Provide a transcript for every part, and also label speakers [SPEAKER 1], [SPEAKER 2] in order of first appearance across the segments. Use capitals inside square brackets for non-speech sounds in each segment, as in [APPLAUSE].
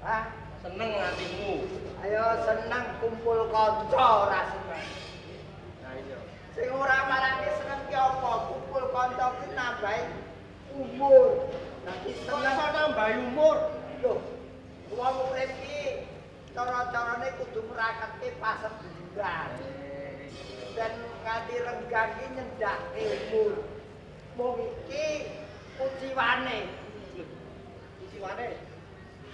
[SPEAKER 1] Hah?
[SPEAKER 2] Seneng atimu.
[SPEAKER 1] Ayo seneng kumpul kanca ora seneng.
[SPEAKER 2] Nah iya.
[SPEAKER 1] Sing ora marani seneng ki apa? Kumpul kanca ki nambahi umur. Dadi
[SPEAKER 2] Kok
[SPEAKER 1] seneng
[SPEAKER 2] iso nambahi umur?
[SPEAKER 1] lho. Wong urip ki cara-carane kudu merakatke paseduluran. Dan nganti renggang ki nyendake umur. Mung iki ujiwane.
[SPEAKER 2] Isiwane.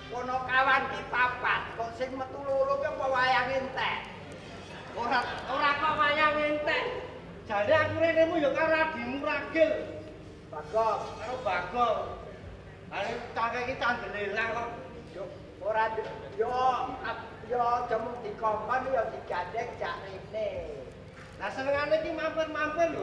[SPEAKER 1] Kono kawan ki papat, kok sing metu loro ki apa wayang entek.
[SPEAKER 2] Ora ora kok wayang entek. Jane aku renemu ya karo adimu ragil
[SPEAKER 1] Bagong,
[SPEAKER 2] karo Bagong. Are cangke iki candelelang kok.
[SPEAKER 1] yo ora yo yo jemu dikongkon yo digandeng jak rene.
[SPEAKER 2] Lah senengane iki mampir-mampir lho.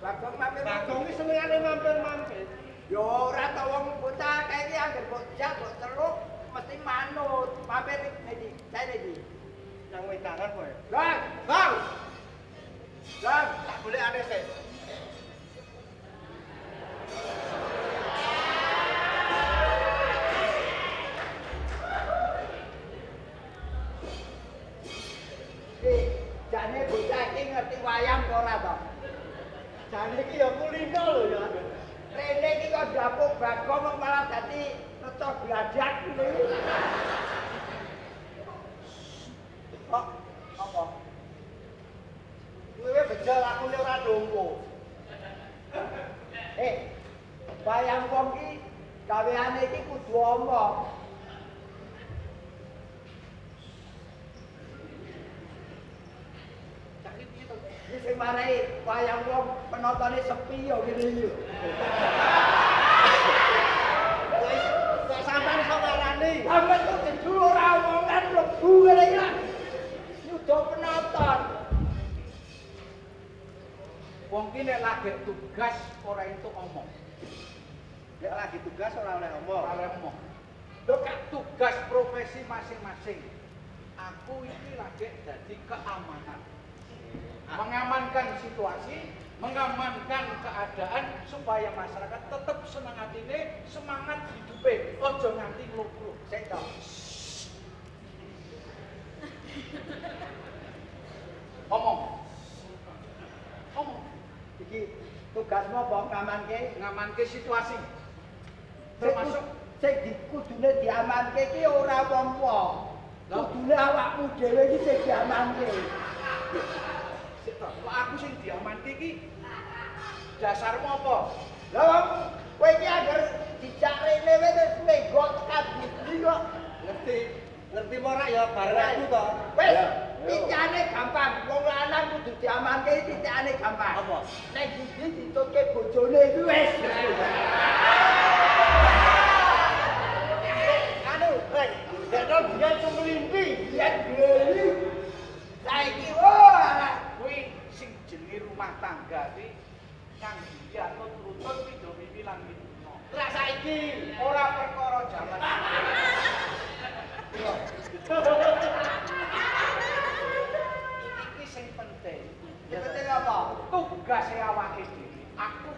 [SPEAKER 1] Bagong mampir.
[SPEAKER 2] Bagong iki senengane mampir-mampir.
[SPEAKER 1] Yo ora tau wong bocah kae iki anggere bocah kok celuk mesti manut. Mampir ndi? Saya ndi?
[SPEAKER 2] Nang wedangan kowe.
[SPEAKER 1] Gang,
[SPEAKER 2] Bang,
[SPEAKER 1] gang.
[SPEAKER 2] tak boleh aneh sih.
[SPEAKER 1] Ki jane bocah iki ngerti wayang kok ora to?
[SPEAKER 2] Jane iki ya kulino lho ya.
[SPEAKER 1] Rene iki kok dapuk bagong kok malah dadi reca gladak ngene iki. Kok apa?
[SPEAKER 2] Kowe bejal aku ne ora dompo.
[SPEAKER 1] Eh, bayang wong ki gaweane iki kudu omong. Iki sing marai wayang wong penotone sepi yo ngene iki.
[SPEAKER 2] Wis kok sampean iso ngarani.
[SPEAKER 1] Sampe kok jejul ora omongan mlebu ngene iki. lah. Nyuda penonton.
[SPEAKER 3] Wong ki nek lagi tugas ora entuk omong.
[SPEAKER 2] Nek lagi tugas ora oleh omong.
[SPEAKER 3] Ora oleh omong. Lho kak tugas profesi masing-masing. Aku ini lagi jadi keamanan. Mengamankan situasi, mengamankan keadaan supaya masyarakat tetap semangat ini, semangat hidupnya. Ojo nganti ngeluk-ngeluk.
[SPEAKER 1] Sik to.
[SPEAKER 3] Omong. Omong.
[SPEAKER 1] Iki tugasmu apa ngamanke?
[SPEAKER 3] Ngamanke situasi.
[SPEAKER 1] Termasuk sing dikudune diamanke ki ora wong-wong. Kudune awakmu dhewe iki sing diamanke.
[SPEAKER 3] To, kok aku sing diamanke iki dasarmu apa?
[SPEAKER 1] Wong kowe iki agar dijak rene wis wis menggo tekan budi kok.
[SPEAKER 2] Ngerti. Ngerti ora ya bareng aku to.
[SPEAKER 1] Wis titane gampang. Wong lanang kudu diamanke titane gampang.
[SPEAKER 2] Apa?
[SPEAKER 1] Nek budi ditutke bojone iki wis.
[SPEAKER 2] Anu, eh, dekno biyen sumlimpi.
[SPEAKER 1] Yen beli saiki oh alah
[SPEAKER 3] Kuwi rumah tangga iki kang diatur turut pindho wiwi lan minuno.
[SPEAKER 1] lah saiki
[SPEAKER 3] Ora perkara jaman. Iki sing penting.
[SPEAKER 1] Ya penting apa?
[SPEAKER 3] Tugase awake dhewe. Aku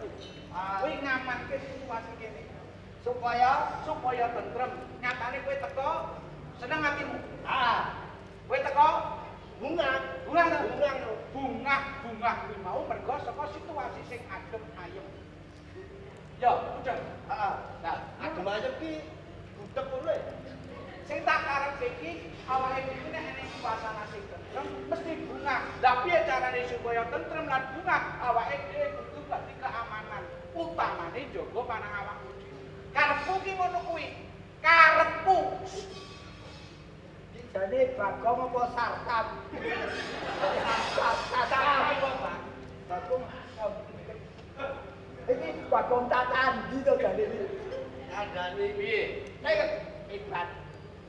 [SPEAKER 1] Ah.
[SPEAKER 3] kuwi ngamanke situasi kene
[SPEAKER 1] Supaya
[SPEAKER 3] supaya tentrem. Nyatane kowe teko seneng atimu.
[SPEAKER 1] ah
[SPEAKER 3] Kowe teko
[SPEAKER 2] Bunga.
[SPEAKER 3] bunga to?
[SPEAKER 2] Bunga.
[SPEAKER 3] bunga bunga kuwi mau mergo saka situasi sing adem ayem. Ya, udah.
[SPEAKER 1] heeh.
[SPEAKER 3] Nah,
[SPEAKER 2] Adem ayem ki budek kowe.
[SPEAKER 3] sing tak karep iki awake dhewe nek ana suasana sing tentrem mesti bunga. Lah piye carane supaya tentrem lan bunga? Awake dhewe kudu dadi keamanan. Utamane njaga panang awakmu dhewe. Karepku ki ngono kuwi. Karepku.
[SPEAKER 1] Jadi bagong apa sartam. Bagong Iki bagong tatan di to jadi ini.
[SPEAKER 2] Kandhane piye?
[SPEAKER 1] Nek hebat.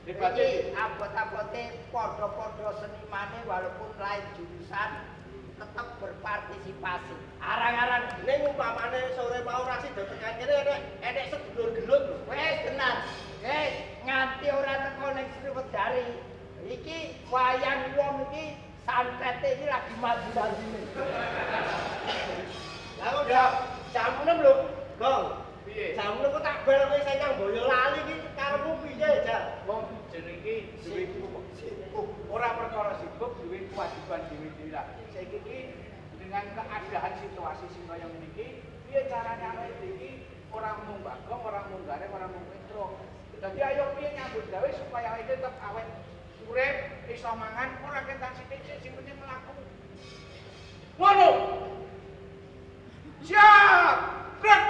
[SPEAKER 3] Hebat
[SPEAKER 1] Iki abot-abote padha-padha senimane walaupun lain jurusan tetap berpartisipasi. Arang-arang
[SPEAKER 2] Ning umpamane sore mau ra sida tekan kene enek enek sedulur gelut
[SPEAKER 1] wis tenan. Wis nganti ora teko ning Sriwedari. iki wayang wong iki santete iki lagi
[SPEAKER 2] maju dandine. Lah ora jamune lho, Gong.
[SPEAKER 3] Piye?
[SPEAKER 2] Jamune kok tak bel kowe sing nang Boyolali iki karepmu piye, Jar? Wong jeneng iki duweku sibuk.
[SPEAKER 3] Ora perkara sibuk, duwe kewajiban dhewe dhewe lah. Saiki iki dengan keadaan situasi sing kaya ngene iki, piye carane awake iki ora mung bagong, ora mung gareng, ora mung petro. Dadi ayo piye nyambut gawe supaya awake tetep awet urip, iso mangan, ora ketan sithik-sithik sing penting mlaku. Ngono. Siap. Kret.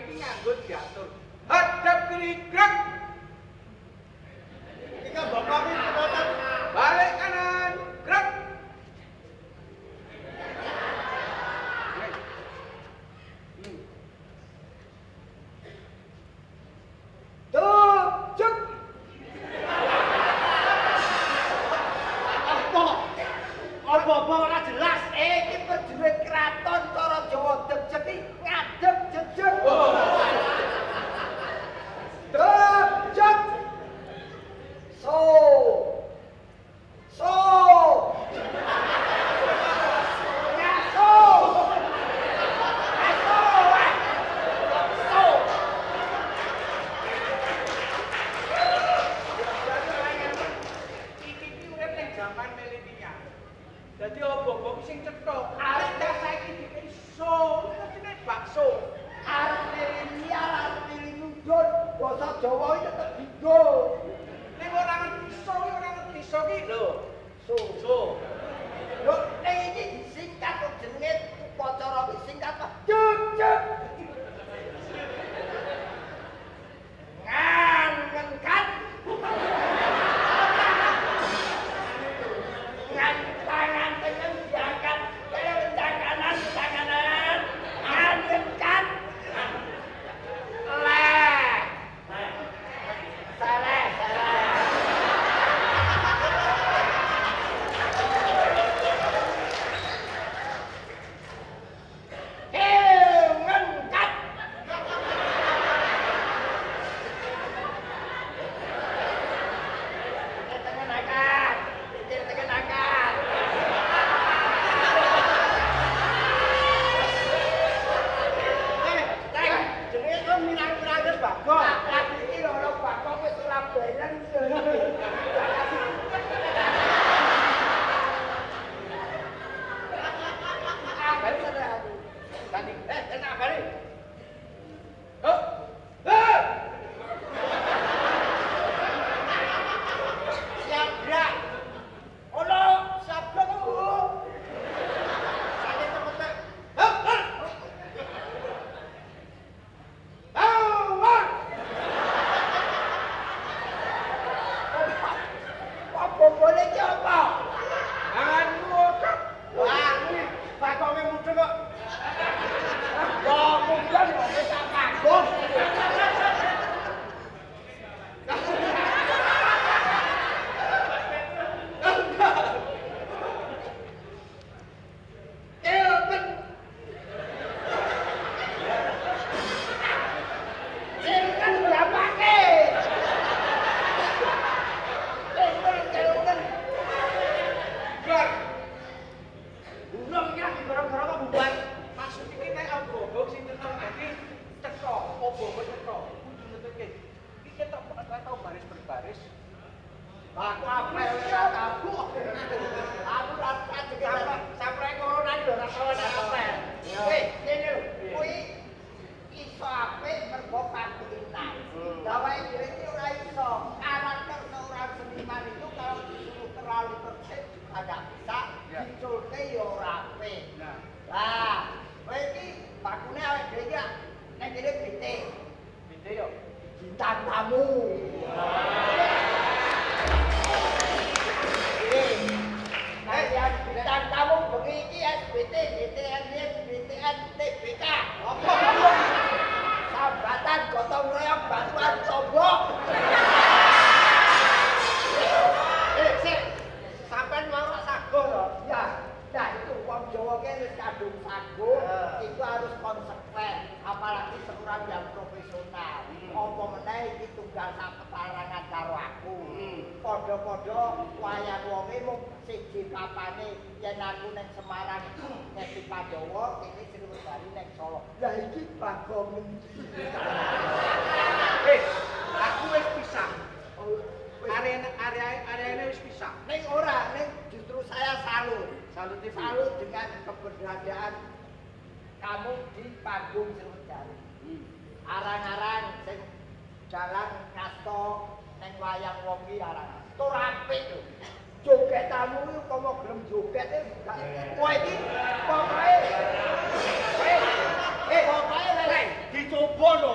[SPEAKER 3] ini nganggut diatur. Hadap kiri
[SPEAKER 1] diculke yo ora
[SPEAKER 3] ape.
[SPEAKER 1] Lah, kowe iki bakune awake dhewe ya. Nek dhewe bete.
[SPEAKER 3] Bete yo.
[SPEAKER 1] Bintang tamu. Sambatan gotong royong batuan sombong. yang profesional. Apa meneh iki tugas sakparangan karo aku. Hmm. Padha-padha wayang wonge mung siji papane yen aku nang Semarang ngeti Pandhawa iki sing bali nang Solo. Lah iki bagong. [LAUGHS]
[SPEAKER 4] Wis, aku wis pisah.
[SPEAKER 1] Oh,
[SPEAKER 4] Arena areane areane wis pisah.
[SPEAKER 1] Ning ora, ning justru saya salut.
[SPEAKER 4] Salut
[SPEAKER 1] salut dengan keberadaan kamu di panggung
[SPEAKER 4] Sriwijaya.
[SPEAKER 1] Arang-arang sing jalan ngasto ning wayang wong iki arang. Tur apik lho. Jogetanmu iki komo gelem joget e. Kowe iki pokoke eh pokoke lek
[SPEAKER 3] Dicoba lho.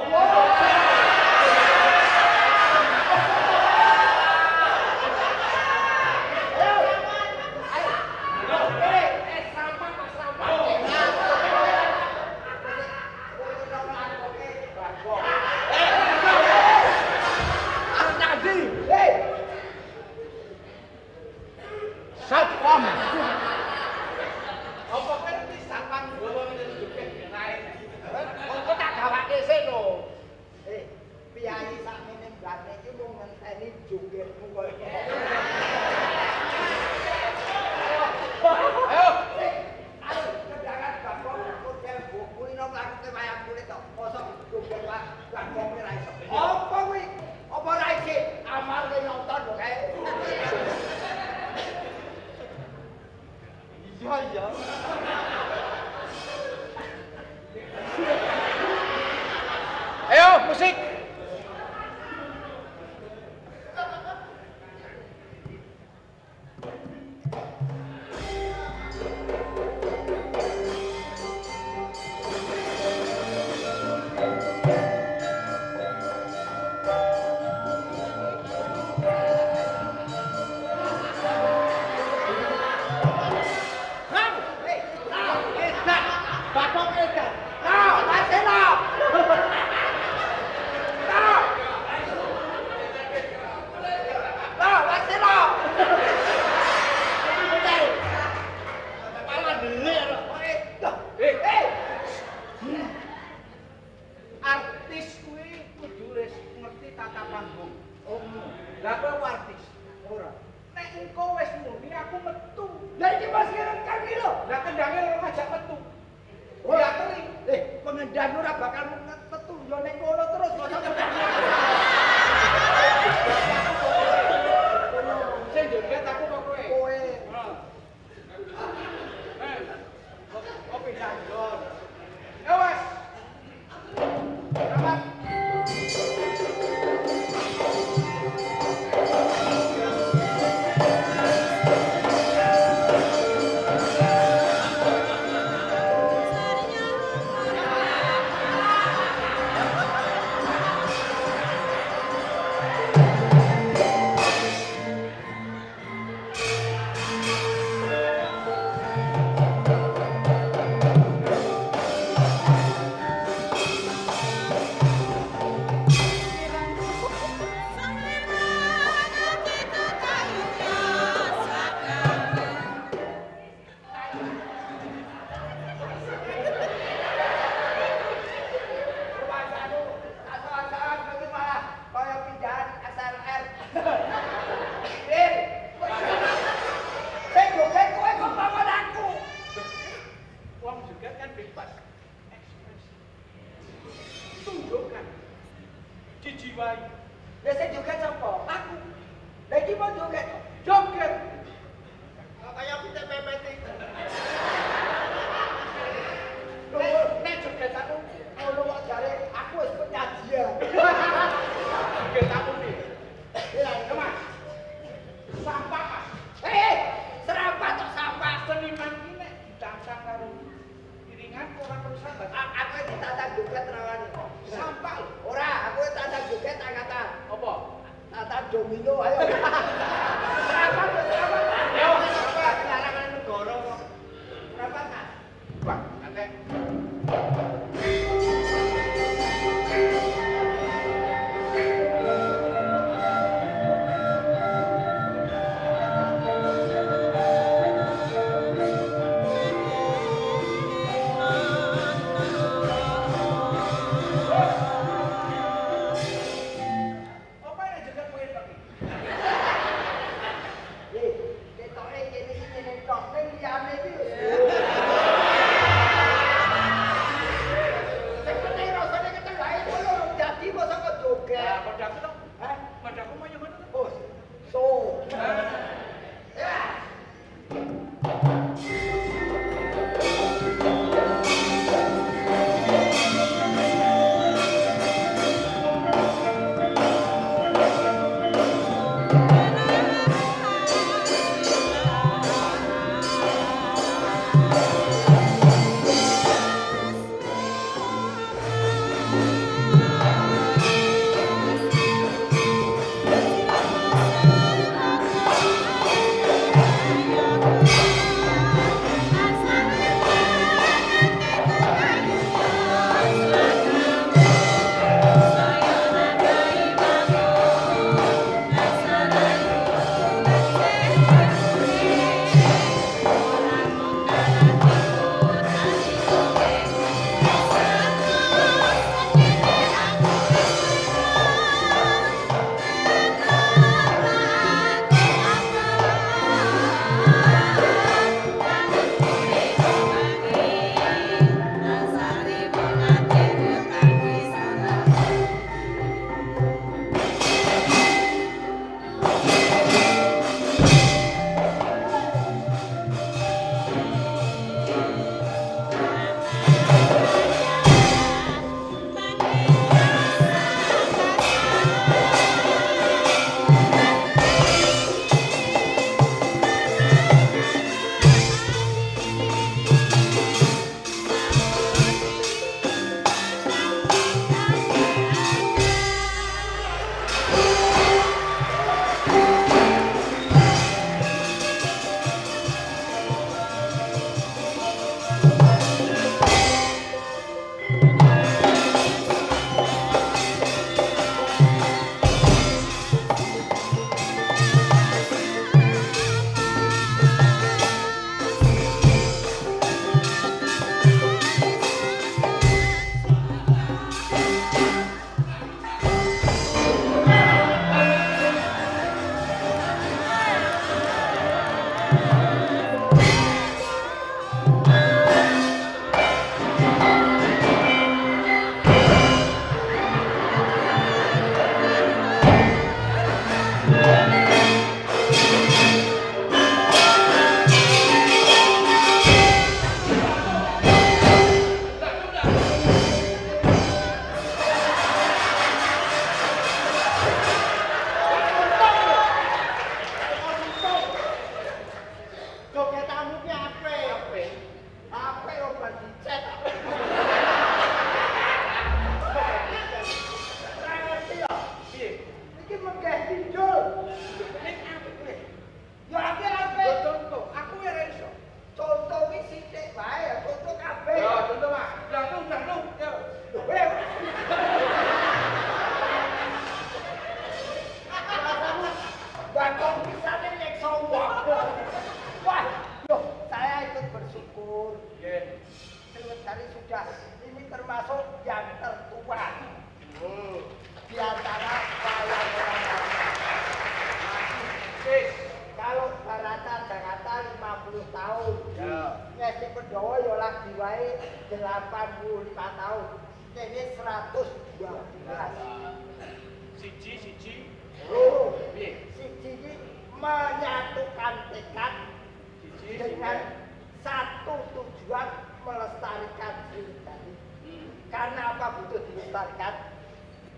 [SPEAKER 1] Karena apa butuh dilestarikan?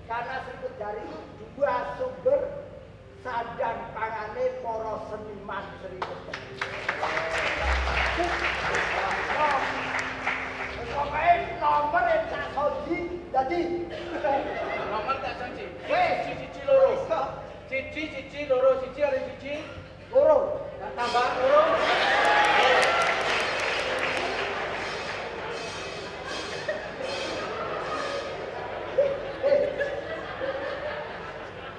[SPEAKER 1] Karena Sriwedari itu dua sumber sandang pangane para seniman Sriwedari. Pokoknya nomor yang tak soji, jadi
[SPEAKER 3] Nomor tak sanji.
[SPEAKER 1] Wis.
[SPEAKER 3] Siji, siji, loro. Siji, siji, loro, siji, ada siji.
[SPEAKER 1] loro.
[SPEAKER 3] Tambah loro.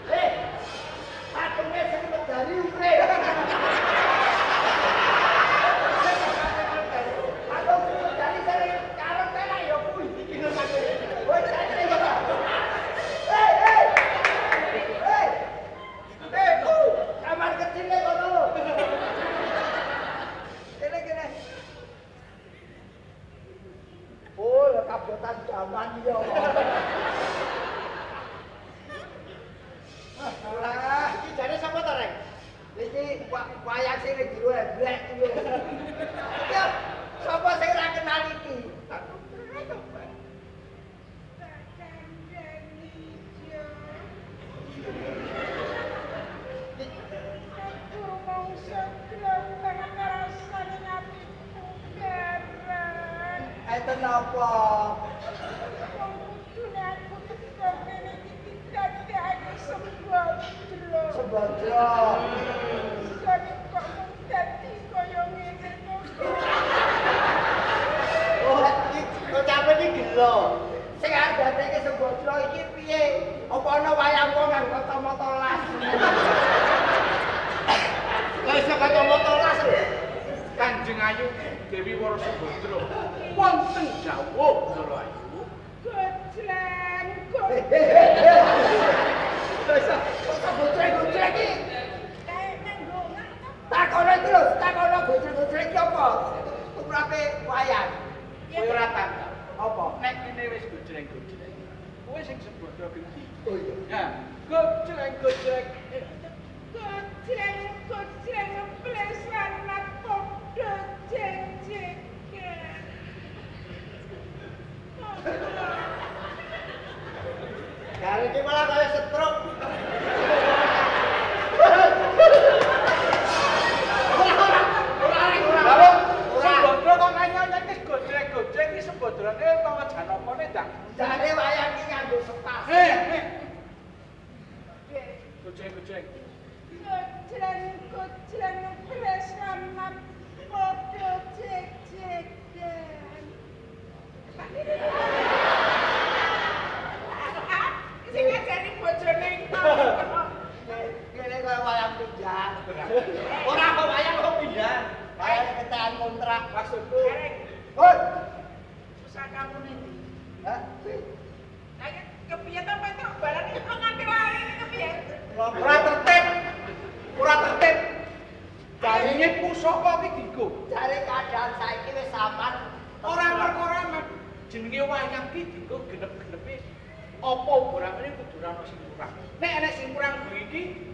[SPEAKER 1] Eh, patungnya Sriwedari ukre. Patung Sriwedari sering karep enak ya kuwi. Woi, santai ya, Pak. Eh, eh. Eh. Eh, ku, kamar kecilnya kono. Kene kene. Oh, lek kabotan zaman ya. Lah, iki jane sapa to, Rek? Iki wa- wayang sing ning jero blek iki. Ya, sapa sing ora kenal iki? Aku ora tau, Pak. Enten apa? Sebadra. Oh, ucape iki gelo. Sing adate iki piye? Apa ana wayang wong nganggo kacamata las? Lah iso kacamata las.
[SPEAKER 3] Kanjeng Ayu Dewi Wara Subadra. Wonten jawuh Ndara Ayu.
[SPEAKER 1] Kok gojreng-gojreng iki? Takono iki lho, takono gojreng-gojreng iki apa? Tumrape wayang.
[SPEAKER 3] Kowe ora tanggal.
[SPEAKER 1] Apa?
[SPEAKER 3] Nek kene wis gojreng-gojreng. Kowe sing Subadra kendi?
[SPEAKER 1] Oh iya.
[SPEAKER 3] Ya, gojreng-gojreng. Eh,
[SPEAKER 1] Kali iki malah kaya setruk.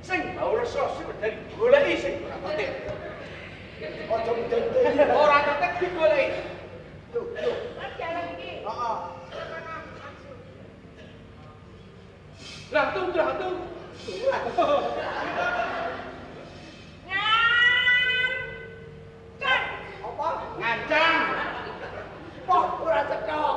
[SPEAKER 3] sing ora rasa sebenere goleki sing. Ora penting.
[SPEAKER 1] Aja mudeng-mudeng
[SPEAKER 3] ora kate digoleki. Lah tung lah
[SPEAKER 5] apa?
[SPEAKER 3] Ngancang.
[SPEAKER 1] Kok ora cekok.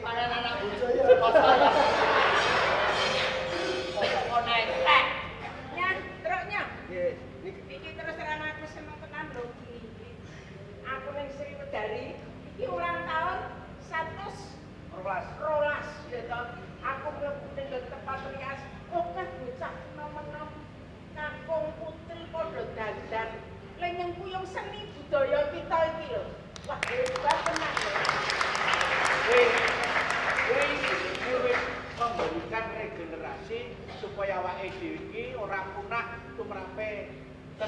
[SPEAKER 1] panen anak bojo ya kok nentek.
[SPEAKER 5] Nyan, truknya.
[SPEAKER 1] Nggih,
[SPEAKER 5] Iki terus terang aku seneng tenan lho iki. Aku ning Sri Wedari iki ulang tahun 100
[SPEAKER 2] Rolas.
[SPEAKER 5] rolas ya toh. Aku mlebu ning tempat rias, oke bocah nom-nom kampung putri padha dandan. Lah nyengkuyung seni budaya kita iki lho. Wah, hebat tenan lho.
[SPEAKER 3] Wih, wih, ini wis memberikan regenerasi supaya awake dhewe iki ora punah tumrape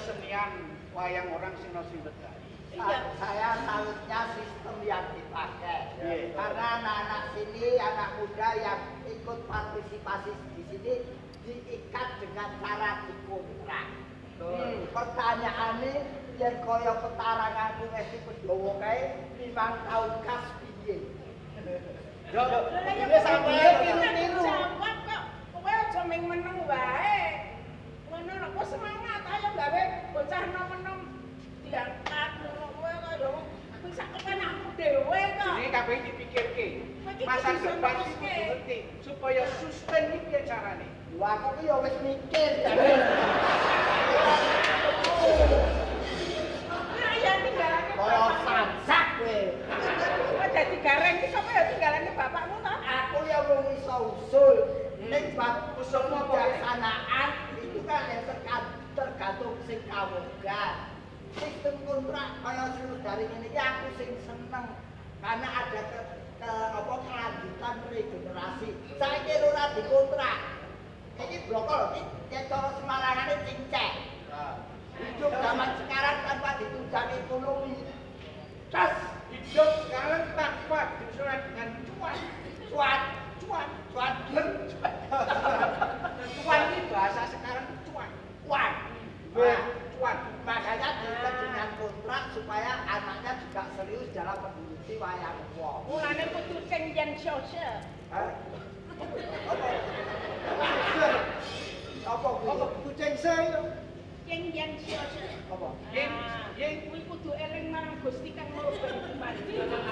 [SPEAKER 3] kesenian wayang orang sing Wedari.
[SPEAKER 5] Iya.
[SPEAKER 1] Saya salutnya sistem yang dipakai.
[SPEAKER 3] Iya.
[SPEAKER 1] Karena anak-anak sini, anak muda yang ikut partisipasi di sini diikat dengan cara dikontrak. Hmm, pertanyaannya yang kaya petarangan mesti pendowo kae limang tahun kas piye.
[SPEAKER 3] Yo,
[SPEAKER 5] Ini
[SPEAKER 1] sampeyan tiru-tiru.
[SPEAKER 5] Jawab kok. Kowe aja ming meneng wae. Ngono kok semangat ayo gawe bocah nom-nom diangkat ngono kowe kaya bisa kepenakmu dhewe kok.
[SPEAKER 3] Jadi kabeh dipikirke.
[SPEAKER 5] Iki
[SPEAKER 3] Masa depan kudu ngerti supaya sustain iki piye carane.
[SPEAKER 1] Wah, aku ki ya wis mikir.
[SPEAKER 5] Nah, ya tinggalane
[SPEAKER 1] Kaya
[SPEAKER 5] bapakmu.
[SPEAKER 1] sansak kowe.
[SPEAKER 5] Kowe dadi gareng iki sapa ya tinggalane bapakmu to?
[SPEAKER 1] Aku ya wong iso usul. Ning bab
[SPEAKER 3] Usul apa, Nek?
[SPEAKER 1] kebijaksanaan itu kan yang terka- tergantung kawogan. Sistem kontrak kaya seluruh dari ini iki aku sing seneng karena ada ke, ke apa kelanjutan regenerasi. Saiki ora dikontrak. Ini blokol, ini yang cara semarangane cincek. Hidup zaman sekarang tanpa ditunjang ekonomi. Terus
[SPEAKER 3] Hidup sekarang tanpa disurat dengan cuan.
[SPEAKER 1] cuan, cuan, cuan, cuan, cuan. [LAUGHS]
[SPEAKER 3] Cuan ini bahasa sekarang cuan.
[SPEAKER 1] Cuan.
[SPEAKER 3] Nah, Cuan.
[SPEAKER 1] makanya diikat dengan kontrak supaya anaknya juga serius dalam menggeluti wayang wong.
[SPEAKER 5] Mulane kudu sing yen sosial.
[SPEAKER 1] Hah? Apa? Apa
[SPEAKER 2] Apa
[SPEAKER 1] kuwi?
[SPEAKER 2] kucing saya?
[SPEAKER 5] Sing yen sosial.
[SPEAKER 1] Apa?
[SPEAKER 3] Yen, yen.
[SPEAKER 5] kuwi kudu eling marang Gusti kang Maha Pengiman.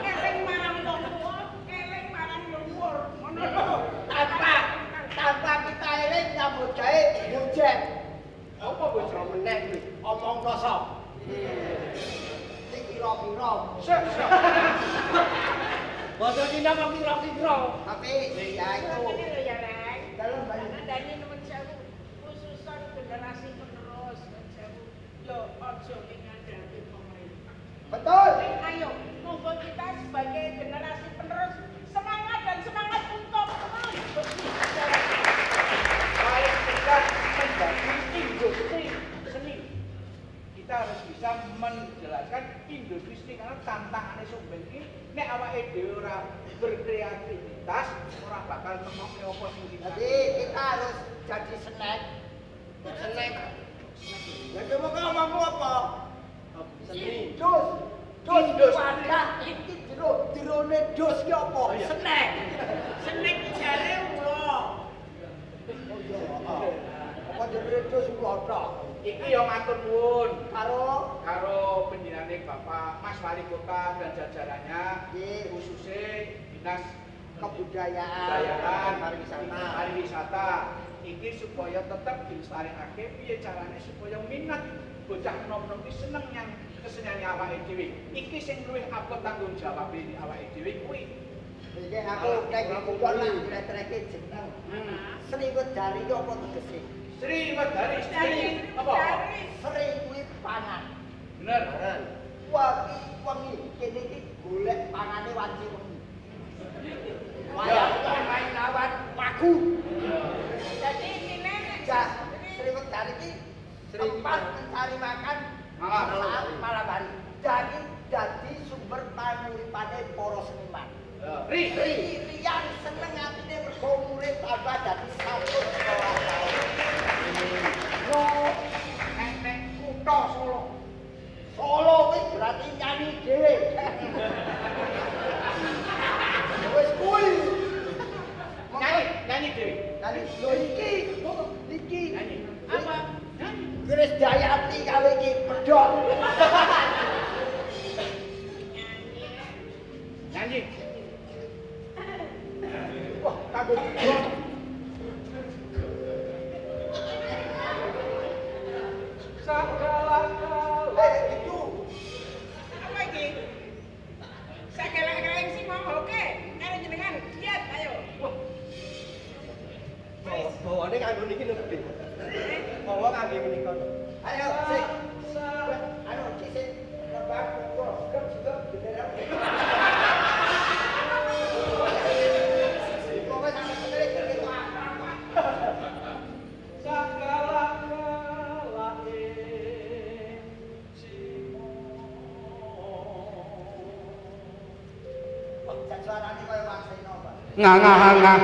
[SPEAKER 5] Eling marang wong tuwa, eling marang. Ngono lho.
[SPEAKER 1] Tanpa tanpa kita eling nyambut gawe hujan.
[SPEAKER 3] Apa bocah
[SPEAKER 2] meneh kuwi.
[SPEAKER 1] Omong kosong. Sing kira-kira.
[SPEAKER 3] Sek, sek.
[SPEAKER 2] Basa Cina kok kira-kira.
[SPEAKER 1] Tapi ya itu
[SPEAKER 5] Ngene lho ya, Reng.
[SPEAKER 1] dalam banyak
[SPEAKER 5] Karena dari nuwun sewu, khususan generasi penerus nuwun sewu, yo ojo ning ngandhani pemerintah.
[SPEAKER 1] betul.
[SPEAKER 5] Ayo, monggo kita sebagai generasi penerus semangat dan semangat untuk terus berbicara.
[SPEAKER 3] Paling dekat menjadi industri seni. Kita harus bisa menjelaskan industri karena tantangannya sumber ini nek awake dhewe ora berkreativitas ora bakal nemokne apa sing kita.
[SPEAKER 1] Jadi kita harus jadi snack.
[SPEAKER 2] Snack.
[SPEAKER 1] Ya coba kau ngomongmu apa?
[SPEAKER 2] Seni.
[SPEAKER 1] Dus. Dus
[SPEAKER 3] Indus.
[SPEAKER 1] wadah iki jero jerone dus ki apa?
[SPEAKER 2] iya.
[SPEAKER 1] Snack.
[SPEAKER 5] Seneng jare ulo.
[SPEAKER 1] Oh iya. Apa jerone dus ulotok?
[SPEAKER 3] Iki yo matur nuwun
[SPEAKER 1] Karo
[SPEAKER 3] karo penjenengan Bapak Mas Wali Kota dan jajarannya
[SPEAKER 1] Nggih.
[SPEAKER 3] khususnya Dinas
[SPEAKER 1] kebudayaan, pariwisata.
[SPEAKER 3] pariwisata. Iki supaya tetap dilestarikake piye carane supaya minat bocah nom-nom iki seneng yang kesenian awake dhewe. Iki sing luwih apa tanggung jawab ini awake dhewe kuwi.
[SPEAKER 1] Iki aku nek dikon lah diletreke jeneng.
[SPEAKER 3] Hmm.
[SPEAKER 1] Wedari ki apa tegese?
[SPEAKER 3] Sri Wedari Sri apa?
[SPEAKER 1] Sri kuwi pangan.
[SPEAKER 3] Bener.
[SPEAKER 1] Wah, iki wengi kene iki golek pangane wanci wengi. Wayang main lawan wagu.
[SPEAKER 5] Jadi ini nek
[SPEAKER 1] Ja, Sri Wedari iki tempat mencari makan
[SPEAKER 3] Malam.
[SPEAKER 1] saat malam hari. Jadi jadi sumber panguripane para seniman.
[SPEAKER 3] Ri,
[SPEAKER 1] Ri, Rian seneng atine mergo murid tambah dadi satu sekolah
[SPEAKER 3] kita solo.
[SPEAKER 1] Solo kuwi berarti nyanyi dhewe. [LAUGHS] Wes kuwi. Nyanyi,
[SPEAKER 3] nyanyi dhewe. Nyanyi lho iki,
[SPEAKER 1] iki. Nyanyi.
[SPEAKER 5] Apa? Gres Dayati kali iki pedot. Nyanyi. Wah, kagum. Sampai
[SPEAKER 2] Bawane kanggo niki lho, Gede. Bawa kangge menika.
[SPEAKER 1] Ayo, sik.
[SPEAKER 5] ngà ngà ngà ngà.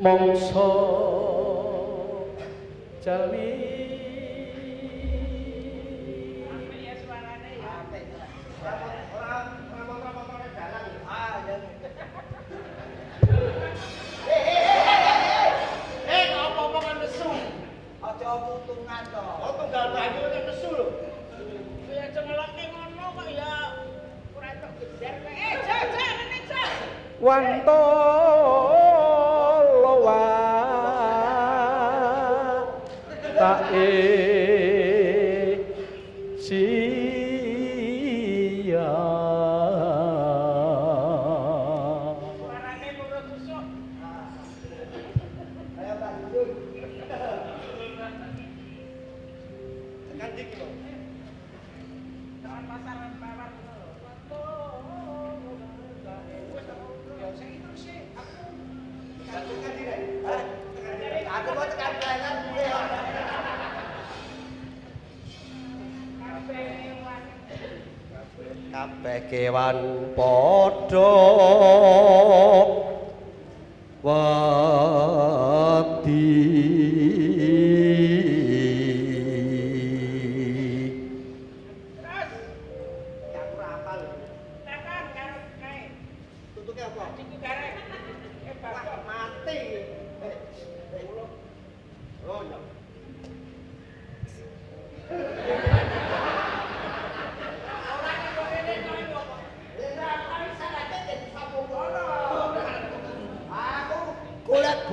[SPEAKER 5] Mong so chào
[SPEAKER 3] wantolo wa tak e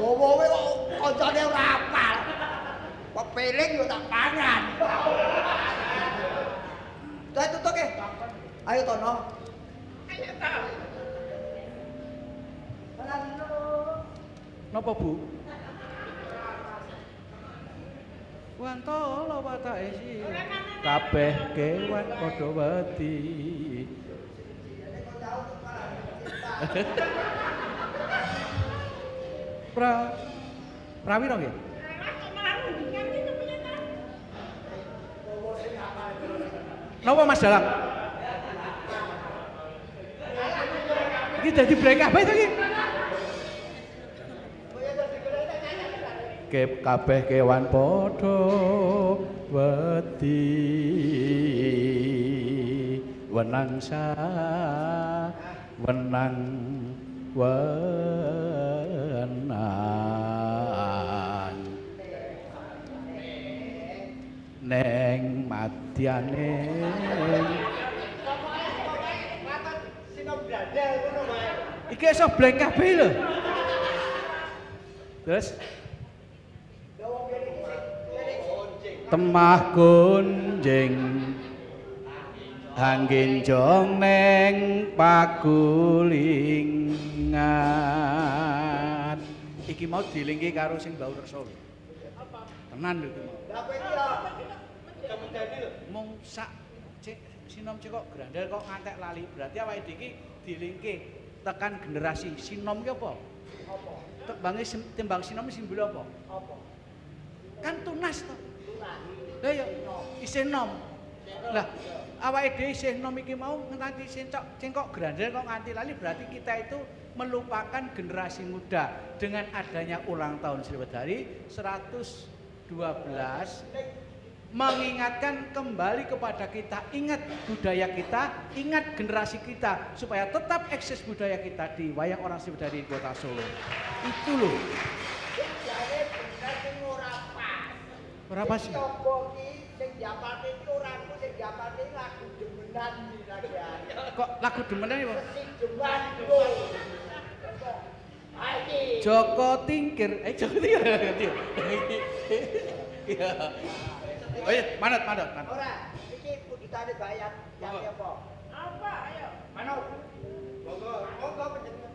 [SPEAKER 1] golek bawa kok kancane ora apal. Kok peling yo tak pangan. Dah tutuke. Ayo Tono.
[SPEAKER 5] ayo ta.
[SPEAKER 3] napa bu wantolo watake si kabeh kewan padha wedi [LAUGHS] pra prawira nggih Napa Mas Dalang? Iki dadi break kabeh to iki? Ke kabeh kewan padha wedi wenang sa wenang wenang neng madyane iki iso blank kabeh lho. Terus? Temah gunjing. Angin jong neng pagulingan iki mau dilingke karo sing bau resa lho tenan lho iki mau.
[SPEAKER 1] Lah kowe iki yo
[SPEAKER 3] mung sak cek sinom cek kok grandel kok ngantek lali. Berarti awake iki dilingke tekan generasi. Sinom ki apa?
[SPEAKER 1] Apa?
[SPEAKER 3] tembange sim- timbang sinom simbol apa?
[SPEAKER 1] Apa?
[SPEAKER 3] kan tunas to.
[SPEAKER 1] Tunas.
[SPEAKER 3] Lah ya isih nom. Lah awake dhewe isih nom iki mau nganti sencok cengkok grandel kok nganti lali berarti kita itu melupakan generasi muda dengan adanya ulang tahun Sriwedari 112 mengingatkan kembali kepada kita ingat budaya kita, ingat generasi kita supaya tetap eksis budaya kita di wayang orang Sriwedari di Kota Solo. Itu loh.
[SPEAKER 1] Iki lagi.
[SPEAKER 3] Kok lagu demenan iki, Pak?
[SPEAKER 1] Sing
[SPEAKER 3] Joko Tingkir. Eh Joko Tingkir. [LAUGHS] Iya. Oh iya, manut, manut, manut.
[SPEAKER 1] Ora, iki ada bayar yang
[SPEAKER 3] apa?
[SPEAKER 1] Apa
[SPEAKER 5] ayo?
[SPEAKER 1] Manut. Monggo, monggo panjenengan.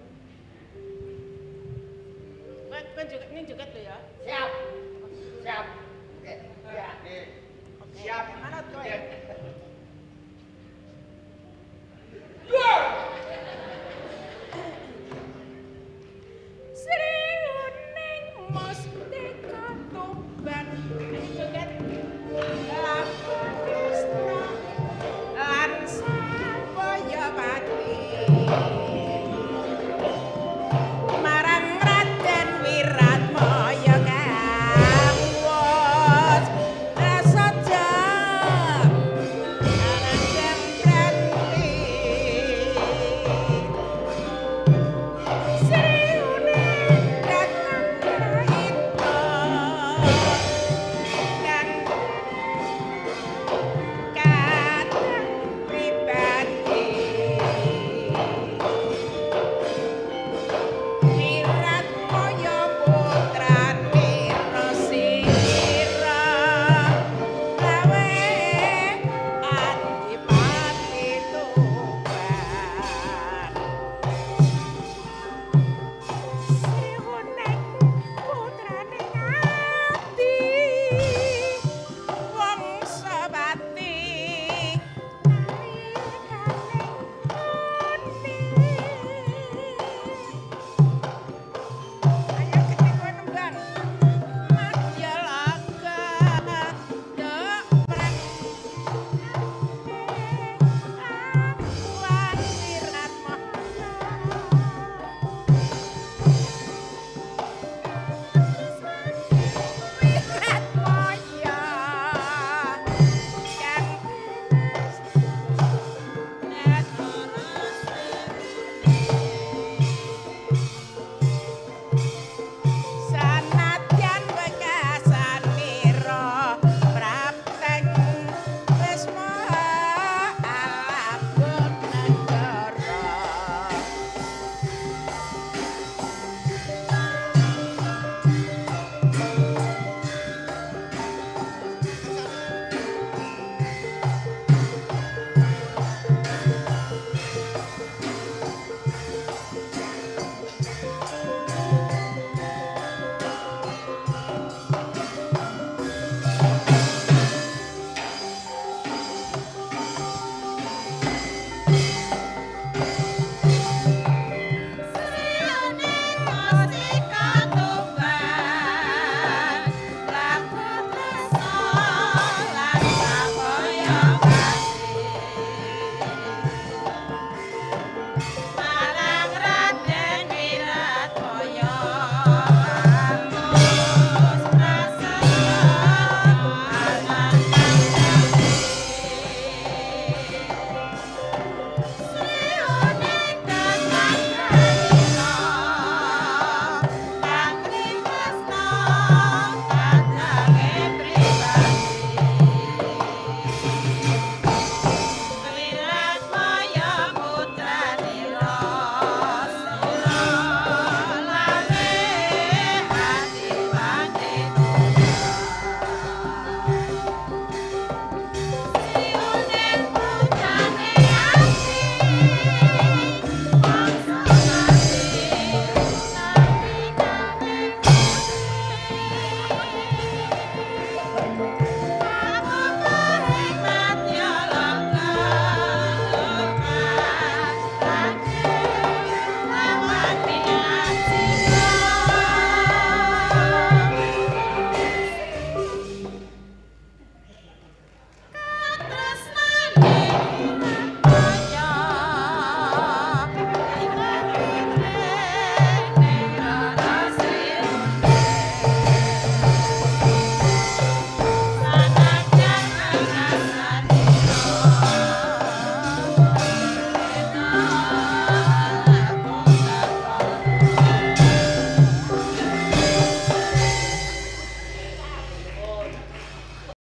[SPEAKER 5] Kan kan juga ning joget ya.
[SPEAKER 1] Siap. Siap. Oke. Ya. Siap. Manut kowe. Yeah!